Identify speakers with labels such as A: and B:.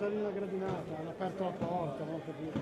A: una gradinata, hanno aperto la porta, non ho capito.